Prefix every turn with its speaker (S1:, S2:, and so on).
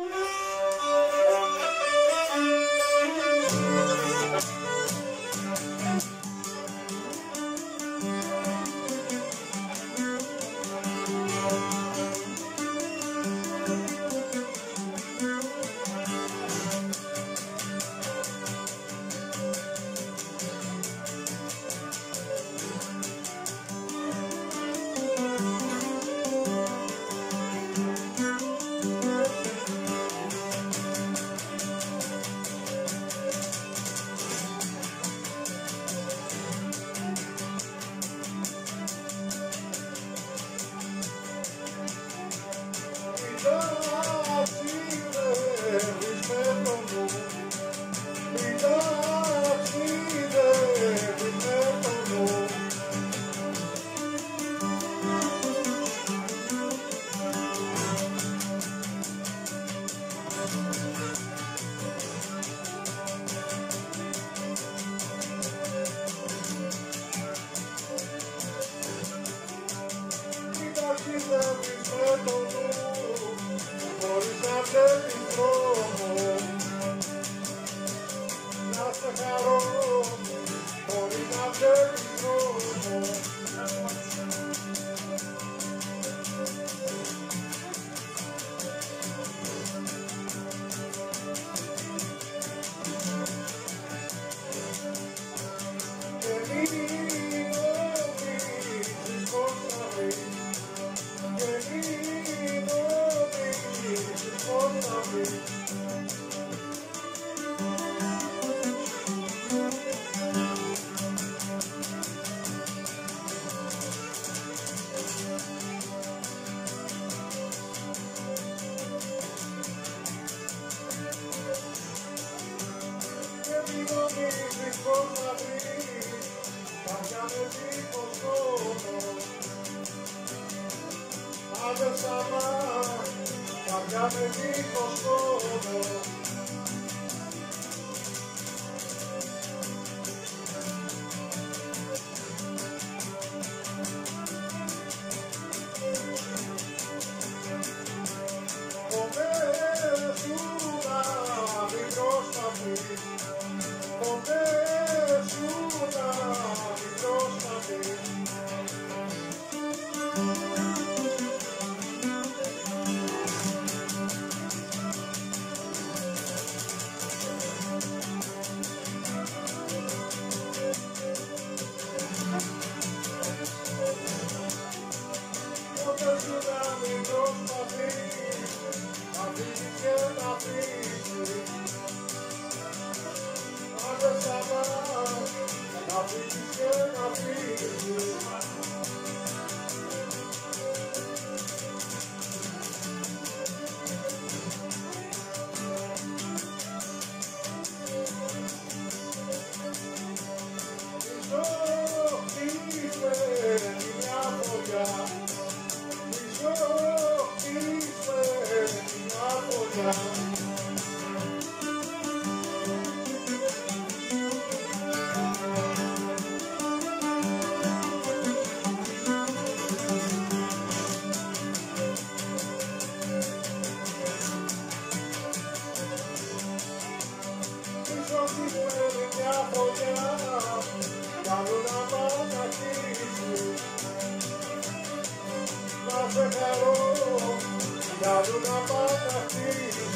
S1: you Thank you. σαμά, καρδιά με δίχως Chegou, e a luna bate aqui.